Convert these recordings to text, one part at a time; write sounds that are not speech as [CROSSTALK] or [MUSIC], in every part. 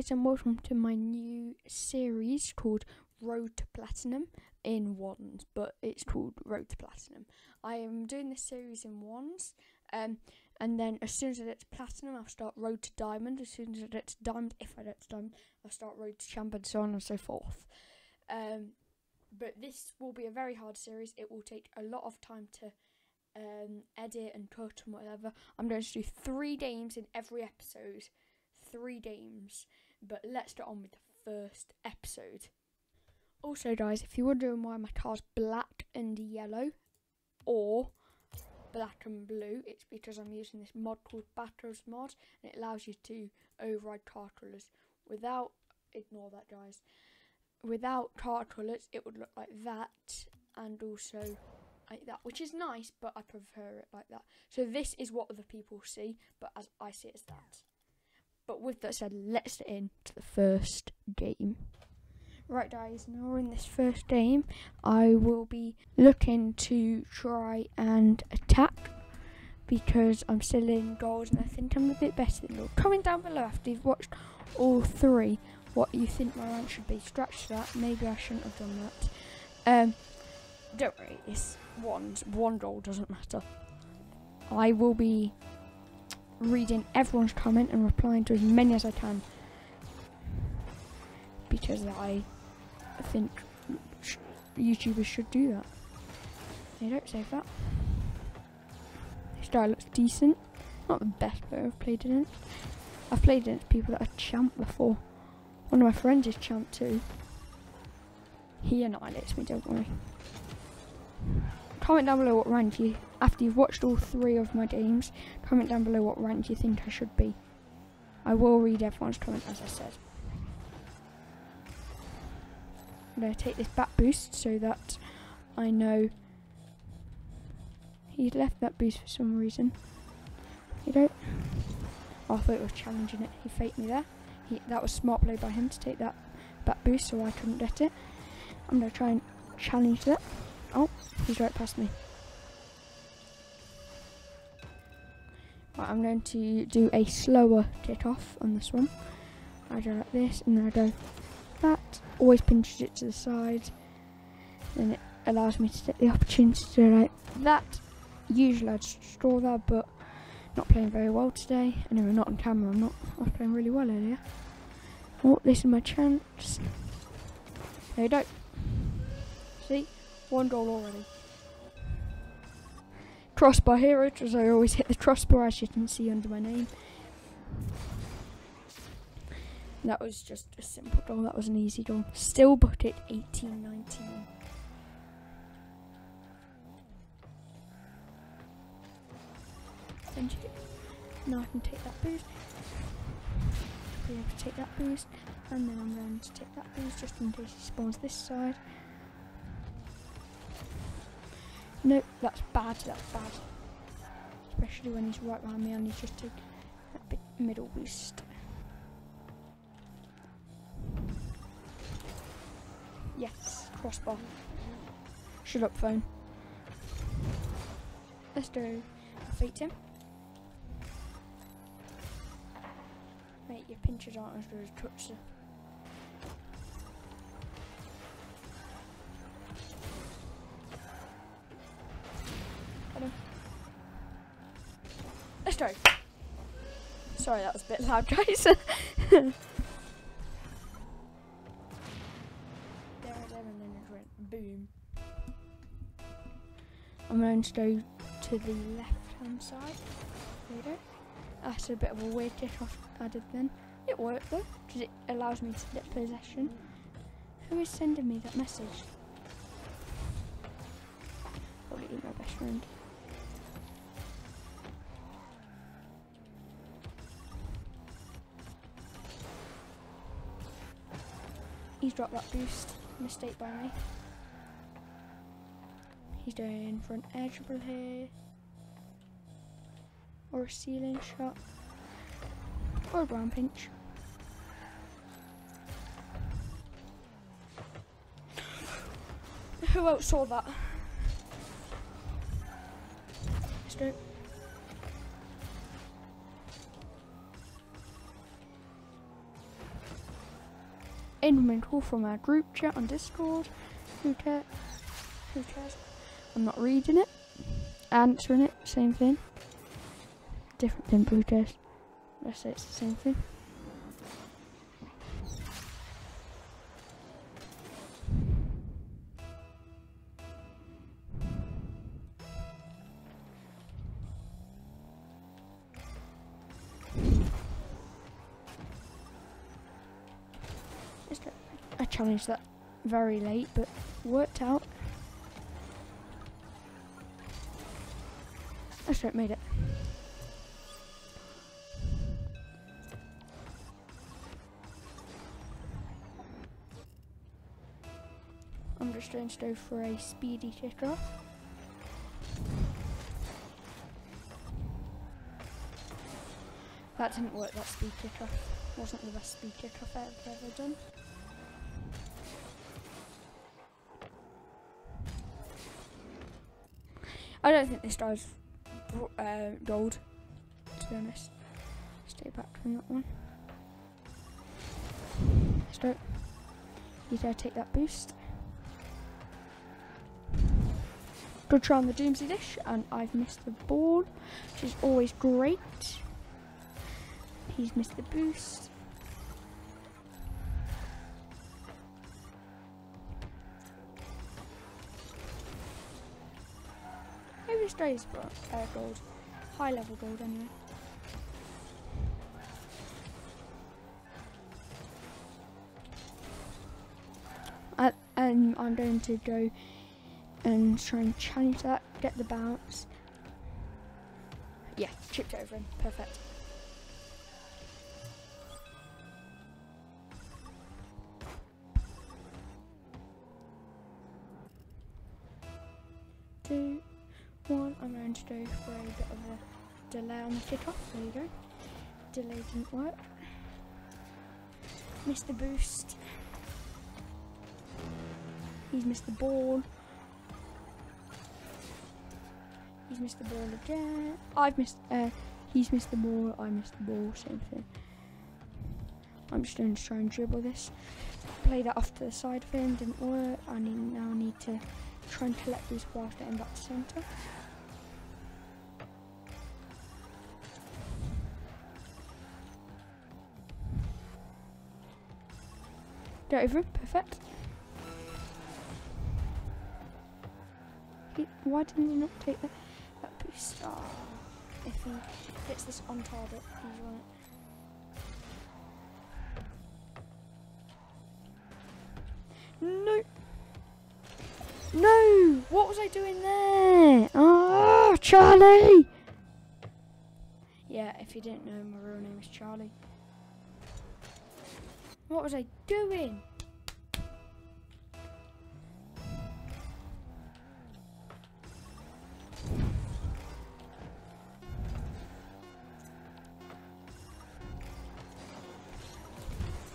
guys, and welcome to my new series called Road to Platinum in ones, but it's called Road to Platinum. I am doing this series in ones, um, and then as soon as I get to Platinum, I'll start Road to Diamond. As soon as I get to Diamond, if I get to Diamond, I'll start Road to Champ, and so on and so forth. Um, but this will be a very hard series. It will take a lot of time to um, edit and cut and whatever. I'm going to do three games in every episode three games. But let's get on with the first episode. Also, guys, if you're wondering why my car's black and yellow or black and blue, it's because I'm using this mod called BakkesMod and it allows you to override car colours without, ignore that, guys, without car colours, it would look like that and also like that, which is nice, but I prefer it like that. So this is what other people see, but as I see it as that. But with that said, let's get into the first game. Right, guys, now in this first game. I will be looking to try and attack because I'm still in goals and I think I'm a bit better than you. Comment down below after you've watched all three what you think my rank should be. Scratch that. Maybe I shouldn't have done that. Um, don't worry, it's one. One goal doesn't matter. I will be reading everyone's comment and replying to as many as I can because I think YouTubers should do that. They don't say that. This guy looks decent. Not the best player I've played in. I've played against people that are champ before. One of my friends is champ too. He annihilates me, don't worry. Comment down below what rank you, after you've watched all three of my games, comment down below what rank you think I should be. I will read everyone's comment as I said. I'm going to take this back boost so that I know he left that boost for some reason. You don't. Oh, I thought it was challenging it. He faked me there. He, that was smart play by him to take that back boost so I couldn't get it. I'm going to try and challenge that. Oh, he's right past me. Right, I'm going to do a slower kick off on this one. I go like this, and then I go that. Always pinches it to the side. Then it allows me to take the opportunity to do like that. Usually I'd store that, but not playing very well today. Anyway, not on camera, I'm not. I was playing really well earlier. Oh, this is my chance. There you go. See? One goal already. Crossbar hero, as I always hit the crossbar as you can see under my name. That was just a simple goal, that was an easy goal. Still it 18 19. Now I can take that boost. Be able to take that boost, and then I'm going to take that boost just in case he spawns this side. No, that's bad, that's bad. Especially when he's right behind me and he's just a, that bit middle boost. Yes, crossbar. Shut up, phone. Let's do defeat him. Mate, your pinches aren't as good as touch Sorry, [LAUGHS] that was a bit loud, guys. boom. I'm going to go to the left hand side. There you go. That's a bit of a weird kick off added then. It worked though, because it allows me to get possession. Who is sending me that message? Probably my best friend. He's dropped that boost. Mistake by me. He's going for an air dribble here. Or a ceiling shot. Or a brown pinch. Who else saw that? Let's do it. Incoming from our group chat on Discord. Who cares? Who cares? I'm not reading it. Answering it, same thing. Different than blue test. Let's say it's the same thing. Challenged that very late, but worked out. I straight made it. I'm just going to go for a speedy kickoff. That didn't work, that speed kickoff. Wasn't the best speed kickoff I've ever done. I don't think this guy's uh, gold, to be honest. Stay back from that one. Start. You gotta take that boost. Good try on the Doomsday Dish, and I've missed the ball, which is always great. He's missed the boost. This guy's uh, gold. High level gold, anyway. And I'm going to go and try and challenge that, get the bounce. Yeah, chipped over him. Perfect. You go. Delay didn't work. Missed the boost. He's missed the ball. He's missed the ball again. I've missed. Uh, he's missed the ball. I missed the ball. Same thing. I'm just going to try and dribble this. Play that off to the side of him. Didn't work. I need now need to try and collect these whilst getting back to centre. Get over him. Perfect. He, why didn't he not take that, that boost? Oh, if he hits this on target, he's on it. No. No! What was I doing there? Oh, Charlie! Yeah, if you didn't know, my real name is Charlie. What was I doing?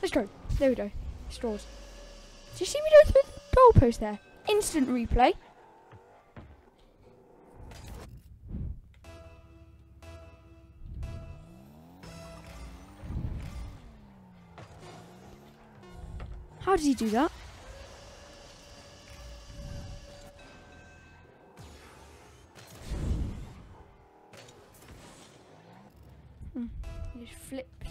Let's go. There we go. Straws. Did you see me go through the goalpost there? Instant replay. Did he do that? Hmm. He just flipped.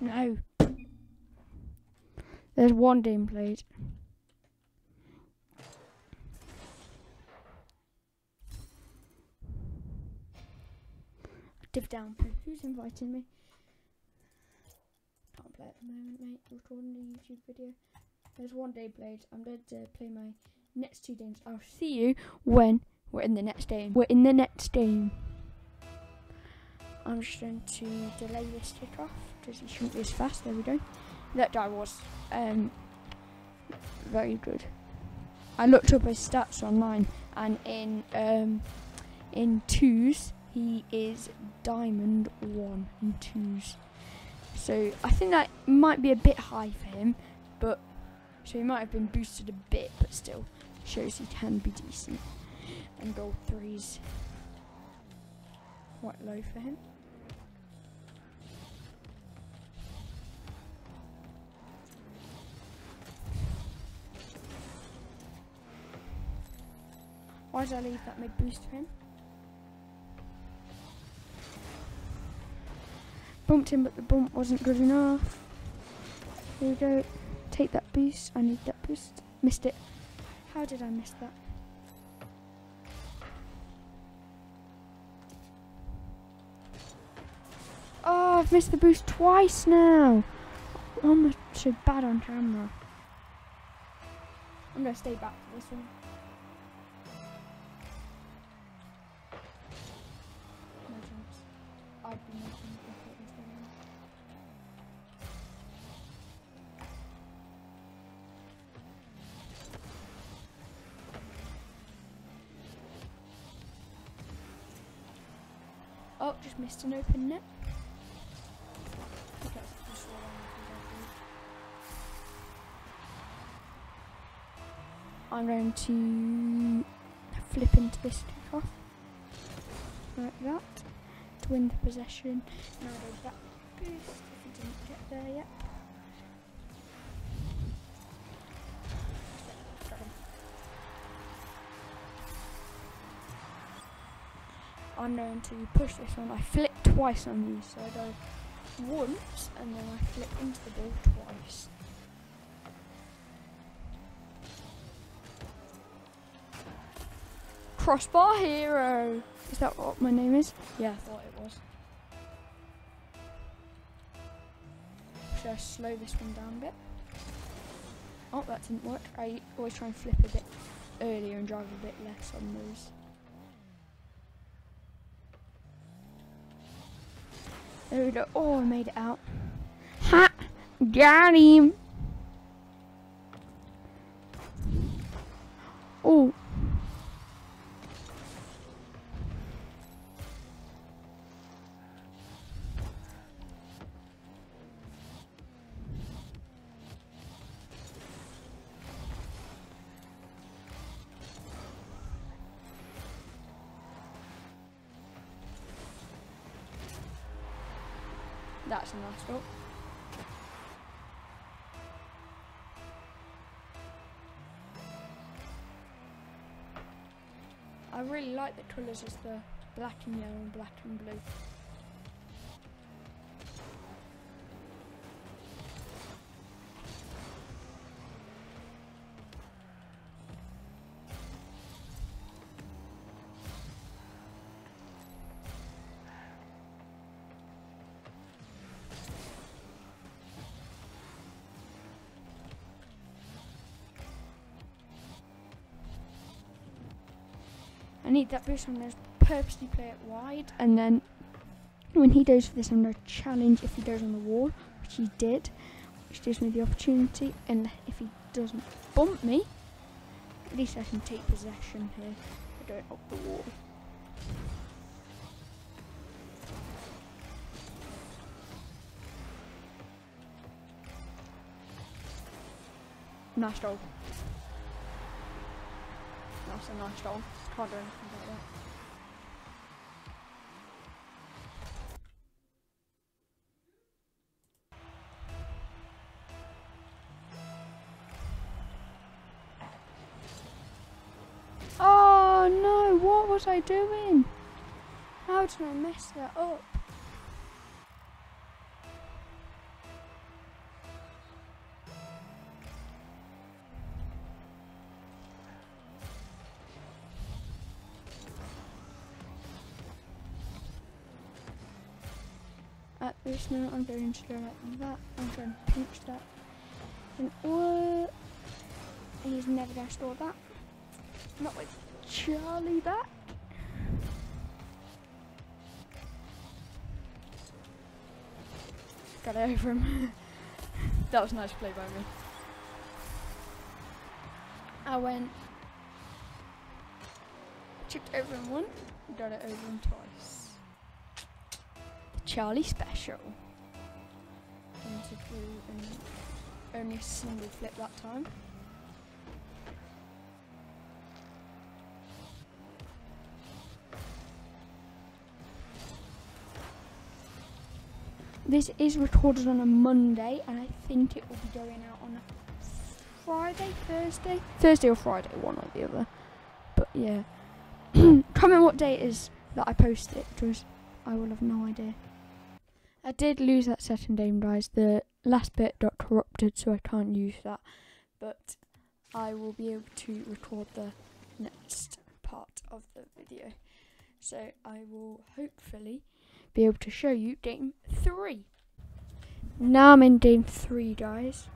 No. There's one game played. Down. Who's inviting me? Can't play at the moment, mate. Recording a YouTube video. There's one day played. I'm going to play my next two games. I'll see you when we're in the next game. We're in the next game. I'm just going to delay this kickoff because it shouldn't be as fast. There we go. That guy was um, very good. I looked up his stats online, and in um, in twos he is diamond one and twos. So I think that might be a bit high for him, but so he might have been boosted a bit, but still shows he can be decent. And gold threes quite low for him. Why did I leave that mid boost for him? Bumped him, but the bump wasn't good enough. Here we go. Take that boost. I need that boost. Missed it. How did I miss that? Oh, I've missed the boost twice now. I'm so bad on camera. I'm going to stay back for this one. Missed an open net. I'm going to flip into this kickoff like that to win the possession. Now there's that boost if he didn't get there yet. I'm going to push this one. I flip twice on these, so I go once and then I flip into the ball twice. Crossbar Hero! Is that what my name is? Yeah, I thought it was. Should I slow this one down a bit? Oh, that didn't work. I always try and flip a bit earlier and drive a bit less on those. There we go. Oh, I made it out. Ha! Got him! Oh. That's a goal. I really like the colours as the black and yellow and black and blue. I need that boost. I'm going to purposely play it wide, and then when he goes for this, I'm going to challenge if he goes on the wall, which he did, which gives me the opportunity. And if he doesn't bump me, at least I can take possession here. I don't up the wall. Nice goal. That's a nice goal. Anything that. Oh no, what was I doing? How did I mess that up? I'm going to go like that. I'm going to pinch that. And what? He's never going to score that. Not with Charlie back. Got it over him. [LAUGHS] that was a nice play by me. I went, chipped over him one, got it over him twice. Charlie Special. To do an, only a single flip that time. This is recorded on a Monday, and I think it will be going out on a Friday, Thursday, Thursday or Friday, one or the other. But yeah, [CLEARS THROAT] comment what day it is that I post it because I will have no idea. I did lose that setting name, guys. The last bit got corrupted, so I can't use that. But I will be able to record the next part of the video. So I will hopefully be able to show you game three. Now I'm in game three, guys.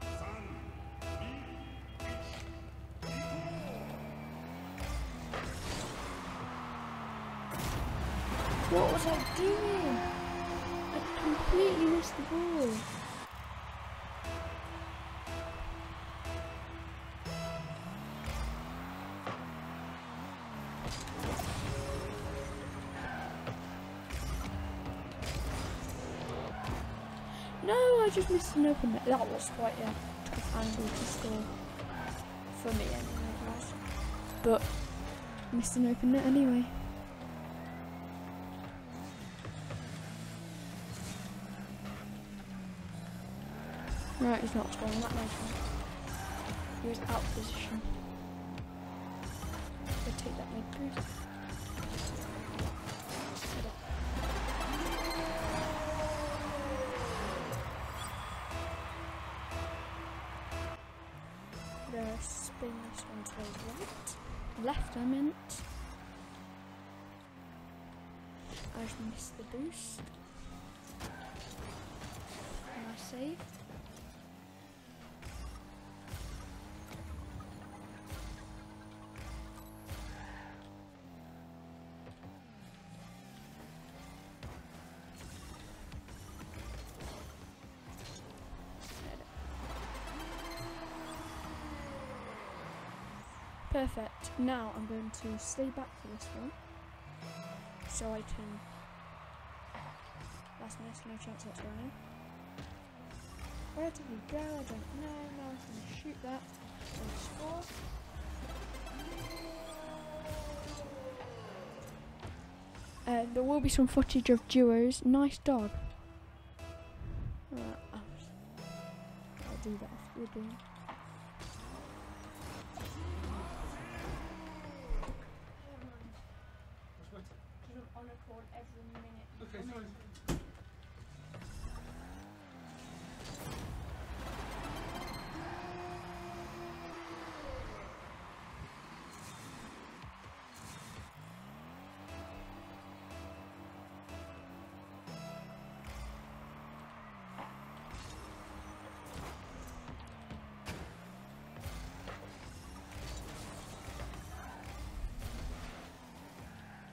What was I doing? Completely missed the ball. No, I just missed an open net. That was quite a tough angle to score. For me, anyway, guys. But, missed an open net anyway. Right, he's not scoring that motion. He was out of position. Go take that mid boost. Gonna spin this one to the right. Left, I meant. I just missed the boost. Nice save. Perfect. Now I'm going to stay back for this one. So I can... Last miss, no chance that's running. Where did we go? I don't know. Now I'm going to shoot that and score. Uh, there will be some footage of duos. Nice dog. Right, I'll, do that after we're done.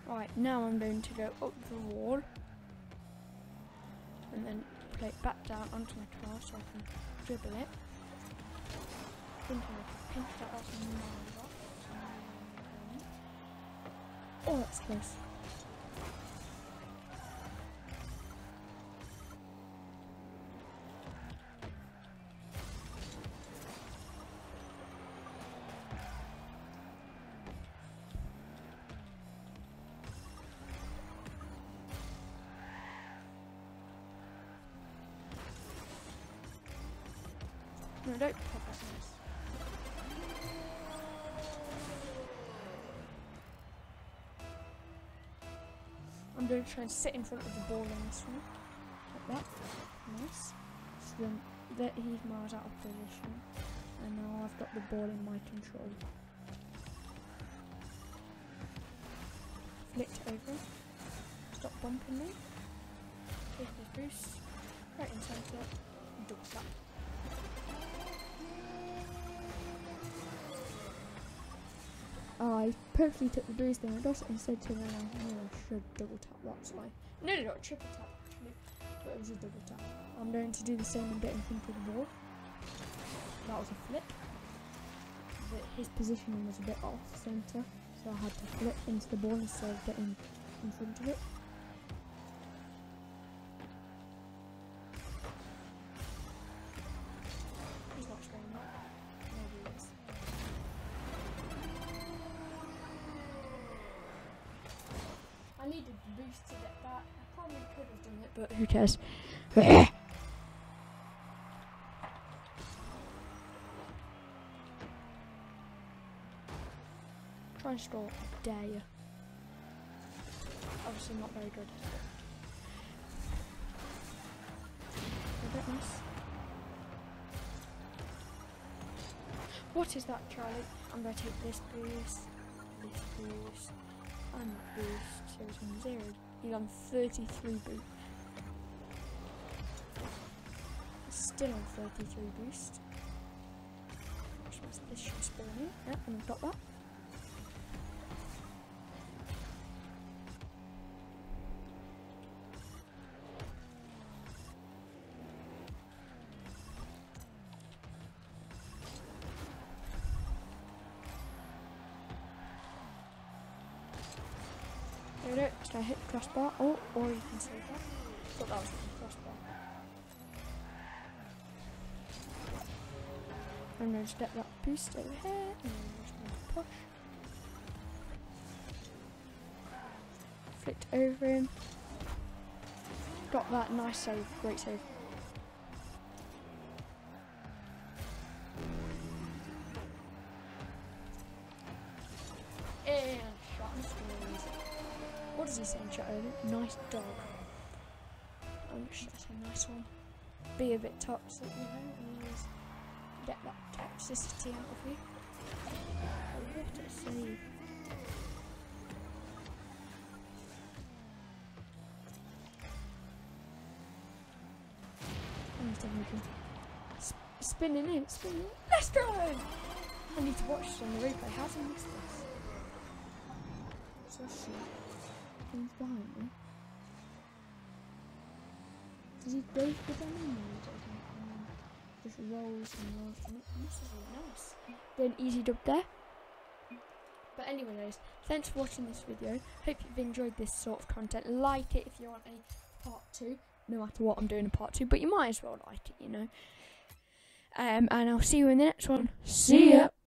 Right, now I'm going to go up the wall and then play it back down onto my car so I can dribble it. I think I that off. Oh, that's close. No, don't that nice. I'm going to try and sit in front of the ball on this one. Like that. Nice. So then that he's miles out of position. And now I've got the ball in my control. Flicked over. Stop bumping me. Take his boost. Right in centre. Double. I purposely took the boost then I got it instead to then I I should double tap, that's why. No, no, no, triple tap actually. But it was a double tap. I'm going to do the same and get in front of the ball. That was a flip. But his positioning was a bit off centre, so I had to flip into the ball instead of getting in front of it. Try and store a day. Obviously not very good. I. What is that, Charlie? I'm gonna take this boost, this boost, and boost. So it's on zero. He's on 33 boost. Still on 33 boost. Which means this should spawn in. And I've got that. There we go. I hit the crossbar. Oh, or you can save that. Thought that was the crossbar. I'm going to get that boost over here. And just going to push. Flicked over him. Got that nice save. Great save. And shot. What does he say in chat earlier? Nice dog. I'm just a nice one. Be a bit toxic, you know, just get that toxicity out of you. What a save. Spinning in, spinning in. Let's go! I need to watch this on the replay. How's he missed this? So shit. He's behind me. Does he go for them or doesn't? Um, just rolls and rolls and this is really nice. An easy dub there. But anyway guys, thanks for watching this video. Hope you've enjoyed this sort of content. Like it if you want a part two. No matter what I'm doing a part two, but you might as well like it, you know. Um, and I'll see you in the next one. See ya.